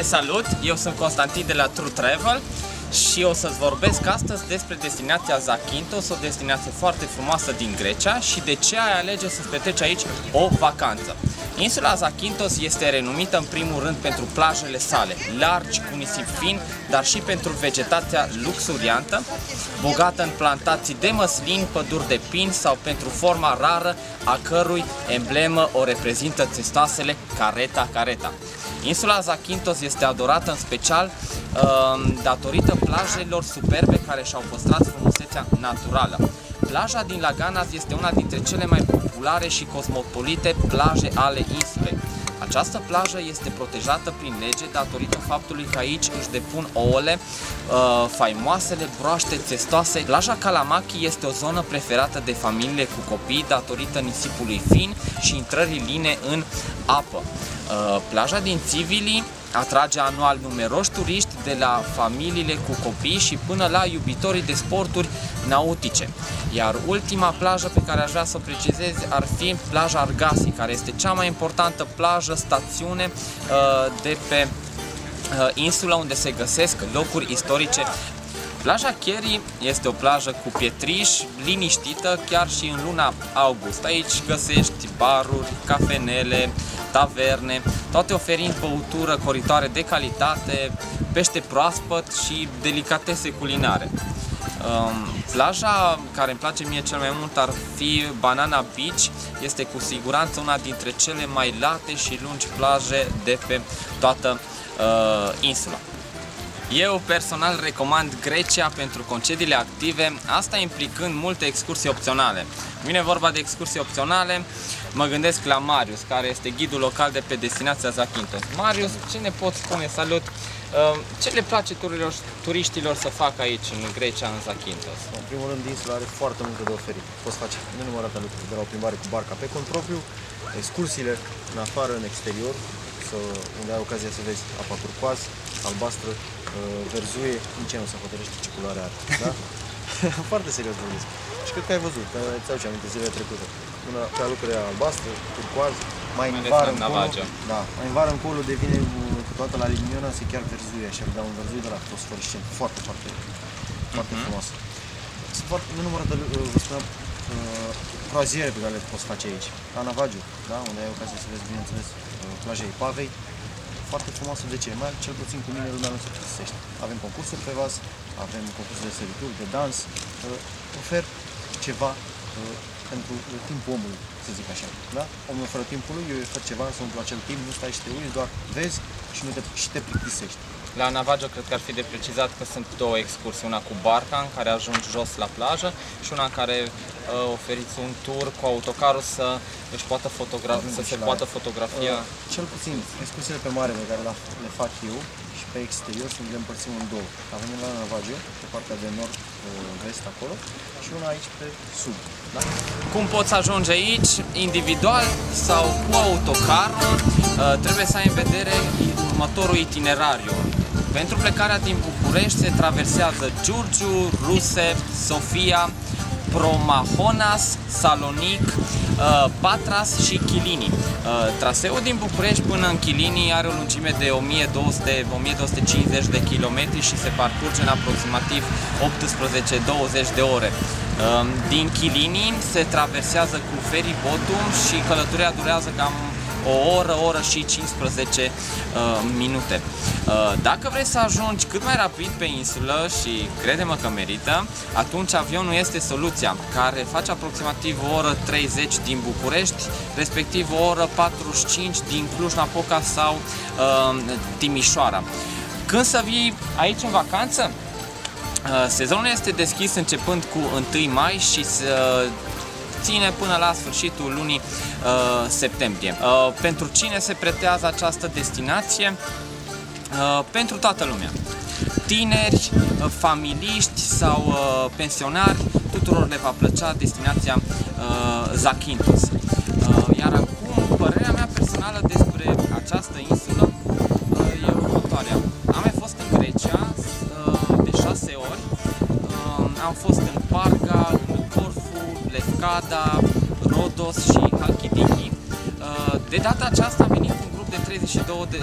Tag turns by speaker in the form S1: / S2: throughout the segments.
S1: Te salut, eu sunt Constantin de la True Travel și o să-ți vorbesc astăzi despre destinația Zakynthos, o destinație foarte frumoasă din Grecia și de ce ai alege să-ți petreci aici o vacanță. Insula Zakynthos este renumită în primul rând pentru plajele sale, largi, cu nisip fin, dar și pentru vegetația luxuriantă, bogată în plantații de măslin, păduri de pin sau pentru forma rară a cărui emblemă o reprezintă testoasele Careta Careta. Insula Zakynthos este adorată în special uh, datorită plajelor superbe care și-au păstrat frumusețea naturală. Plaja din Laganas este una dintre cele mai populare și cosmopolite plaje ale insulei. Această plajă este protejată prin lege datorită faptului că aici își depun ouăle uh, faimoasele, broaște, testoase. Plaja Kalamaki este o zonă preferată de familiile cu copii datorită nisipului fin și intrării line în apă. Uh, plaja din Civili atrage anual numeroși turiști de la familiile cu copii și până la iubitorii de sporturi nautice. Iar ultima plajă pe care aș vrea să o precizez ar fi plaja Argasi, care este cea mai importantă plajă, stațiune uh, de pe uh, insula unde se găsesc locuri istorice Plaja Cherry este o plajă cu pietriș, liniștită chiar și în luna august. Aici găsești baruri, cafenele, taverne, toate oferind băutură coritoare de calitate, pește proaspăt și delicatese culinare. Um, plaja care îmi place mie cel mai mult ar fi Banana Beach, este cu siguranță una dintre cele mai late și lungi plaje de pe toată uh, insula. Eu personal recomand Grecia pentru concediile active, asta implicând multe excursii opționale. Vine vorba de excursii opționale, mă gândesc la Marius, care este ghidul local de pe destinația Zakynthos. Marius, ce ne poți spune? Salut! Uh, ce le place turilor, turiștilor să facă aici, în Grecia, în Zakynthos?
S2: În primul rând, insula are foarte multe de oferit. Poți face nenumărate lucruri, de la o plimbare cu barca pe cont propriu, excursiile în afară, în exterior, să, unde ai ocazia să vezi apa turcoaz, albastră, uh, verzuie, nici nu se hotărăște ce culoare are. Da? Foarte serios vorbesc. Și cred că ai văzut, că ți ce aminte zilele trecute. Una pe lucrurile albastră, turcoaz, mai în vară încolo, da, mai în vară încolo devine toată la liniona se chiar verzuie, așa, da, un verzuie de la fosforescent, foarte, foarte, foarte uh-huh. frumos. Sunt foarte nenumărate, uh, vă spuneam, uh, croaziere pe care le poți face aici. La Navagiu, da, unde ai ocazia să vezi, bineînțeles, uh, plaja Ipavei, foarte frumoasă. De ce? Mai cel puțin cu mine lumea nu se plictisește. Avem concursuri pe vas, avem concursuri de sărituri, de dans, uh, ofer ceva uh, pentru timpul omului, să zic așa. Da? Omul fără timpul lui, eu îi ceva să umplu acel timp, nu stai și te uiți, doar vezi și, nu te, și te plictisești.
S1: La Navajo cred că ar fi de precizat că sunt două excursii, una cu barca în care ajungi jos la plajă și una în care uh, oferiți un tur cu autocarul să își poată fotogra- să se poată fotografia. Uh,
S2: cel puțin excursiile pe mare pe care le fac eu și pe exterior sunt le împărțim în două. Avem la Navajo, pe partea de nord-vest uh, acolo și una aici pe sud. Da?
S1: Cum poți ajunge aici? Individual sau cu autocar? Uh, trebuie să ai în vedere următorul itinerariu. Pentru plecarea din București se traversează Giurgiu, Ruse, Sofia, Promahonas, Salonic, uh, Patras și Chilini. Uh, traseul din București până în Chilini are o lungime de 1200-1250 de km și se parcurge în aproximativ 18-20 de ore. Uh, din Chilini se traversează cu feribotul și călătoria durează cam o oră, o oră și 15 uh, minute. Uh, dacă vrei să ajungi cât mai rapid pe insulă și crede-mă că merită, atunci avionul este soluția, care face aproximativ o oră 30 din București, respectiv o oră 45 din Cluj-Napoca sau uh, Timișoara. Când să vii aici în vacanță? Uh, sezonul este deschis începând cu 1 mai și să ține până la sfârșitul lunii uh, septembrie. Uh, pentru cine se pretează această destinație? Uh, pentru toată lumea. Tineri, uh, familiști sau uh, pensionari, tuturor le va plăcea destinația uh, Zakynthos. Uh, iar acum, părerea mea personală despre această insulă uh, e următoarea. Am mai fost în Grecia uh, de șase ori, uh, am fost în Parga, Lefkada, Rodos și Halkidiki. Uh, de data aceasta am venit în grup de 32 de,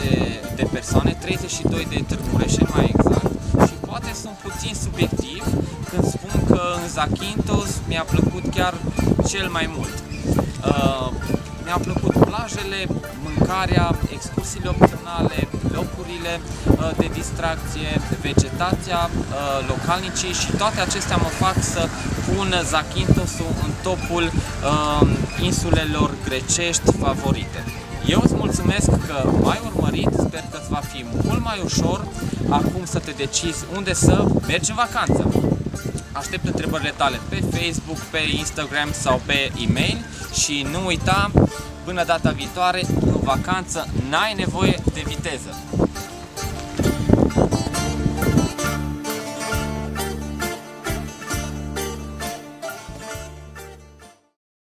S1: de persoane, 32 de târgureșeni mai exact și poate sunt puțin subiectiv când spun că în Zakynthos mi-a plăcut chiar cel mai mult. Uh, mi-a plăcut plajele, mâncarea, excursiile opționale, locurile uh, de distracție, vegetația, uh, localnicii și toate acestea mă fac să pun Zakynthos-ul în topul uh, insulelor grecești favorite. Eu îți mulțumesc că m-ai urmărit, sper că îți va fi mult mai ușor acum să te decizi unde să mergi în vacanță. Aștept întrebările tale pe Facebook, pe Instagram sau pe e-mail și nu uita, Până data viitoare, în vacanță n-ai nevoie de viteză.